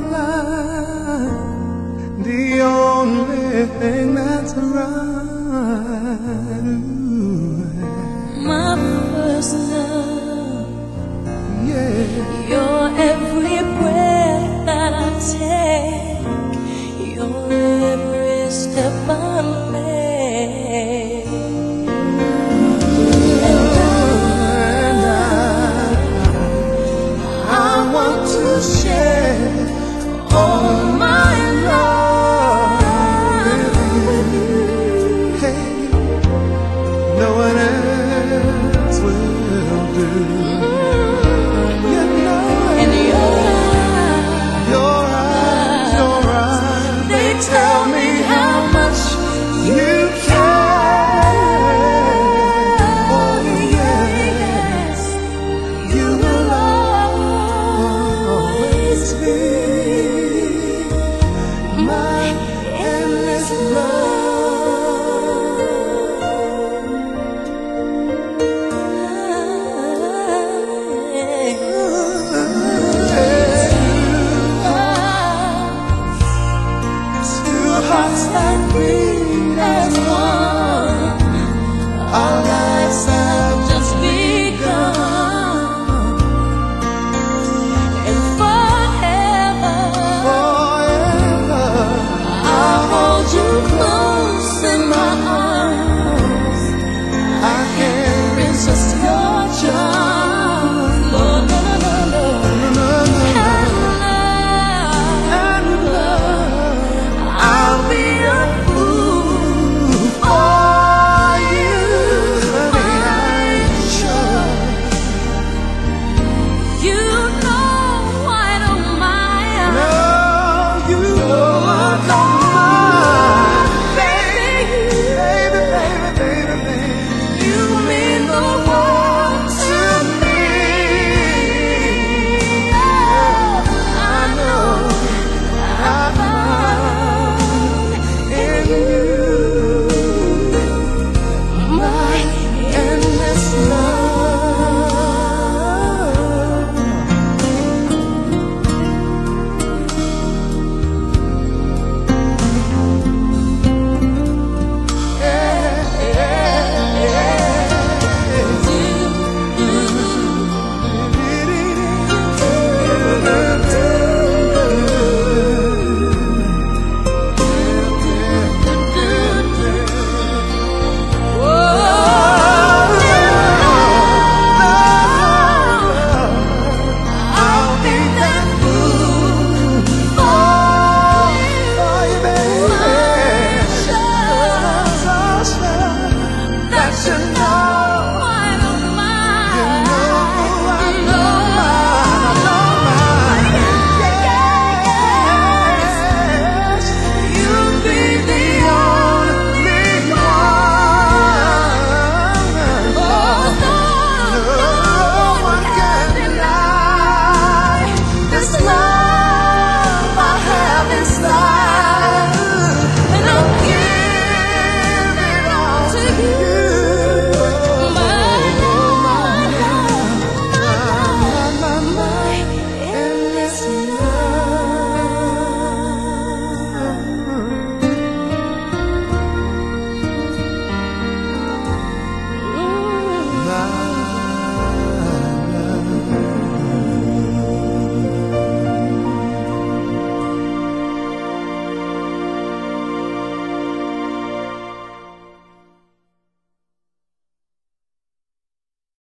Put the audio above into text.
life the only thing that's right. Ooh. My first love. hearts like we